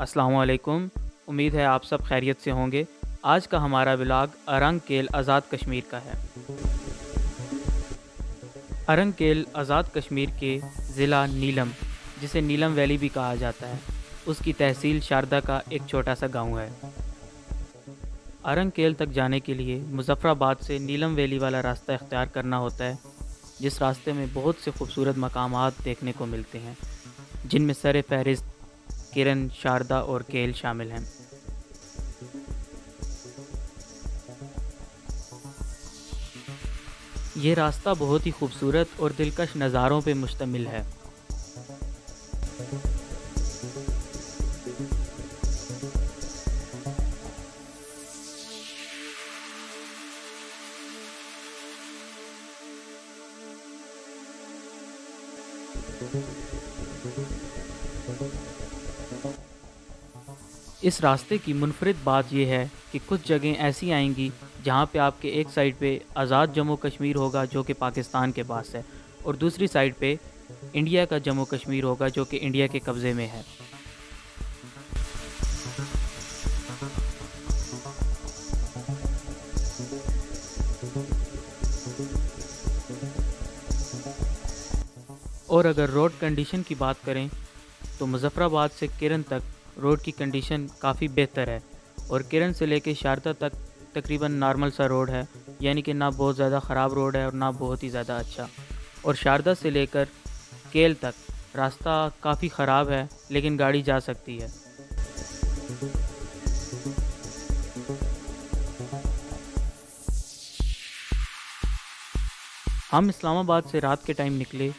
السلام علیکم۔ امید ہے آپ سب خیریت سے ہوں گے۔ آج کا ہمارا ولاگ ارنگ کیل آزاد کشمیر کا ہے۔ ارنگ کیل آزاد کشمیر کے ضلع نیلم، جسے نیلم ویلی بھی کہا جاتا ہے، اس کی تحصیل شاردہ کا ایک چھوٹا سا گاؤں ہے۔ ارنگ کیل تک جانے کے لیے مظفر آباد سے نیلم ویلی والا راستہ اختیار کرنا ہوتا ہے، جس راستے میں بہت سے خوبصورت مقامات دیکھنے کو ملتے ہیں، جن میں سر فہرست کرن، شاردہ اور کیل شامل ہیں۔ یہ راستہ بہت ہی خوبصورت اور دلکش نظاروں پہ مشتمل ہے۔ اس راستے کی منفرد بات یہ ہے کہ کچھ جگہیں ایسی آئیں گی جہاں پہ آپ کے ایک سائڈ پہ آزاد جموں کشمیر ہوگا جو کہ پاکستان کے پاس ہے اور دوسری سائڈ پہ انڈیا کا جموں کشمیر ہوگا جو کہ انڈیا کے قبضے میں ہے۔ اور اگر روڈ کنڈیشن کی بات کریں تو مظفر آباد سے کرن تک روڈ کی کنڈیشن کافی بہتر ہے اور کرن سے لے کے شاردہ تک تقریباً نارمل سا روڈ ہے یعنی کہ نہ بہت زیادہ خراب روڈ ہے اور نہ بہت ہی زیادہ اچھا۔ اور شاردہ سے لے کر کیل تک راستہ کافی خراب ہے، لیکن گاڑی جا سکتی ہے۔ ہم اسلام آباد سے رات کے ٹائم نکلے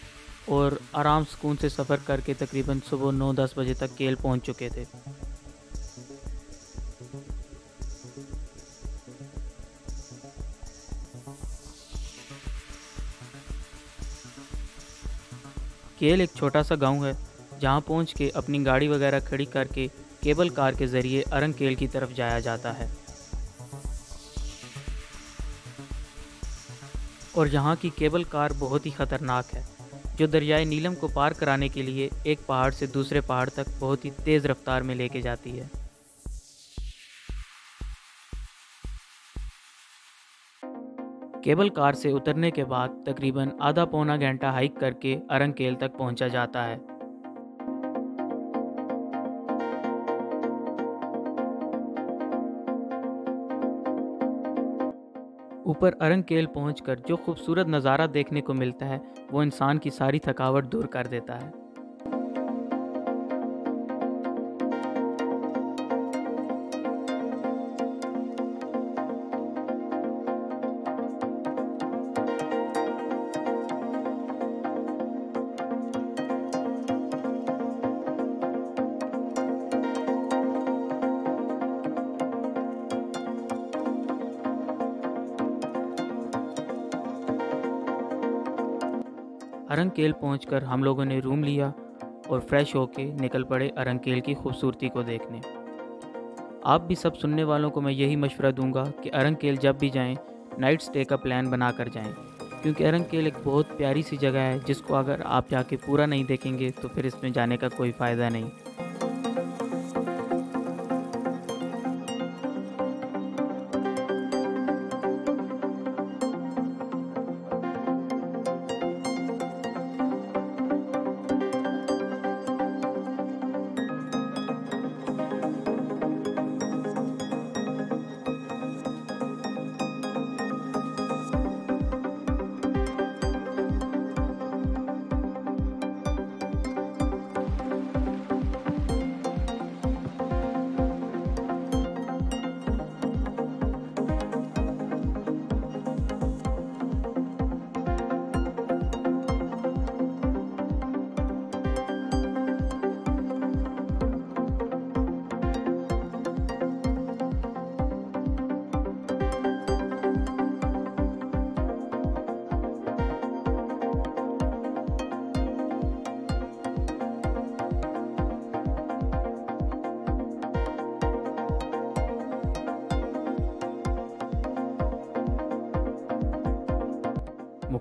اور آرام سکون سے سفر کر کے تقریباً صبح نو دس بجے تک کیل پہنچ چکے تھے۔ کیل ایک چھوٹا سا گاؤں ہے جہاں پہنچ کے اپنی گاڑی وغیرہ کھڑی کر کے کیبل کار کے ذریعے ارنگ کیل کی طرف جایا جاتا ہے۔ اور یہاں کی کیبل کار بہت ہی خطرناک ہے۔ جو دریائے نیلم کو پار کرانے کے لیے ایک پہاڑ سے دوسرے پہاڑ تک بہت ہی تیز رفتار میں لے کے جاتی ہے۔ کیبل کار سے اترنے کے بعد تقریباً آدھا پونا گھنٹہ ہائک کر کے ارنگ کیل تک پہنچا جاتا ہے۔ اوپر ارنگ کیل پہنچ کر جو خوبصورت نظارہ دیکھنے کو ملتا ہے، وہ انسان کی ساری تھکاوٹ دور کر دیتا ہے۔ ارنکیل پہنچ کر ہم لوگوں نے روم لیا اور فریش ہو کے نکل پڑے ارنکیل کی خوبصورتی کو دیکھنے۔ آپ بھی سب سننے والوں کو میں یہی مشورہ دوں گا کہ ارنگ کیل جب بھی جائیں نائٹ سٹے کا پلان بنا کر جائیں۔ کیونکہ ارنگ کیل ایک بہت پیاری سی جگہ ہے، جس کو اگر آپ جا کے پورا نہیں دیکھیں گے تو پھر اس میں جانے کا کوئی فائدہ نہیں۔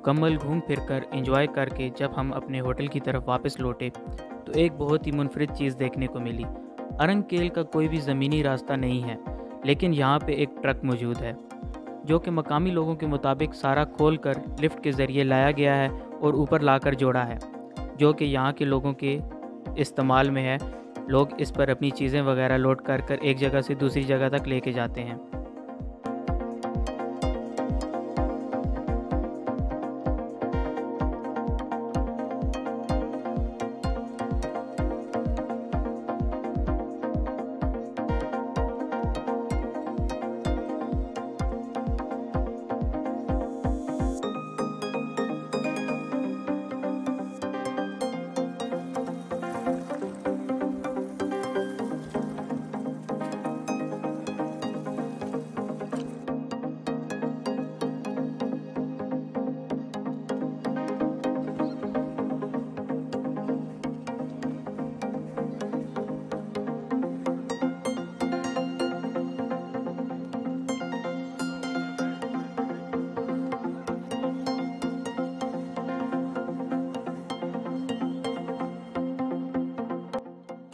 مکمل گھوم پھر کر انجوائے کر کے جب ہم اپنے ہوٹل کی طرف واپس لوٹے تو ایک بہت ہی منفرد چیز دیکھنے کو ملی۔ ارنگ کیل کا کوئی بھی زمینی راستہ نہیں ہے، لیکن یہاں پہ ایک ٹرک موجود ہے، جو کہ مقامی لوگوں کے مطابق سارا کھول کر لفٹ کے ذریعے لایا گیا ہے اور اوپر لا کر جوڑا ہے، جو کہ یہاں کے لوگوں کے استعمال میں ہے۔ لوگ اس پر اپنی چیزیں وغیرہ لوڈ کر کر ایک جگہ سے دوسری جگہ تک لے کے جاتے ہیں۔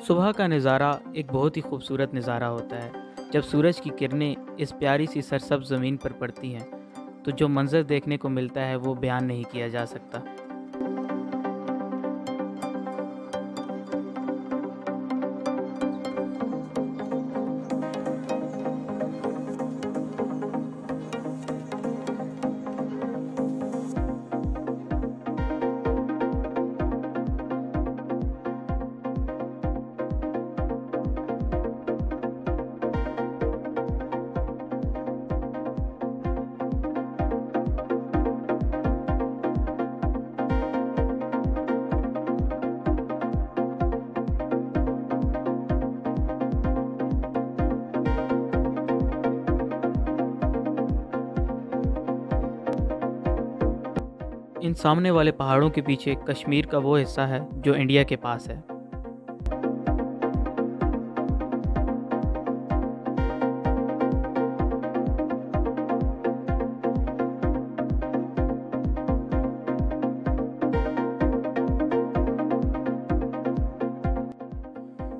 صبح کا نظارہ ایک بہت ہی خوبصورت نظارہ ہوتا ہے۔ جب سورج کی کرنیں اس پیاری سی سرسب زمین پر پڑتی ہیں، تو جو منظر دیکھنے کو ملتا ہے وہ بیان نہیں کیا جا سکتا۔ ان سامنے والے پہاڑوں کے پیچھے کشمیر کا وہ حصہ ہے جو انڈیا کے پاس ہے۔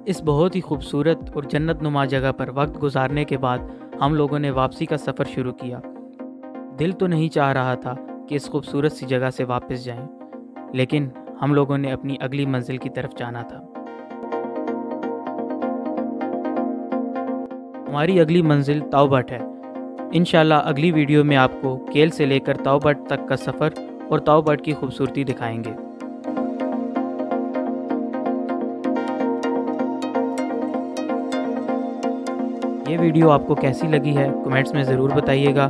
اس بہت ہی خوبصورت اور جنت نما جگہ پر وقت گزارنے کے بعد ہم لوگوں نے واپسی کا سفر شروع کیا۔ دل تو نہیں چاہ رہا تھا کہ اس خوبصورت سی جگہ سے واپس جائیں۔ لیکن ہم لوگوں نے اپنی اگلی منزل کی طرف جانا تھا۔ ہماری اگلی منزل تاؤ بٹ ہے۔ انشاءاللہ اگلی ویڈیو میں آپ کو کیل سے لے کر تاؤ بٹ تک کا سفر اور تاؤ بٹ کی خوبصورتی دکھائیں گے۔ یہ ویڈیو آپ کو کیسی لگی ہے کمنٹس میں ضرور بتائیے گا۔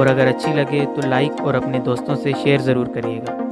اور اگر اچھی لگے تو لائک اور اپنے دوستوں سے شیئر ضرور کریے گا۔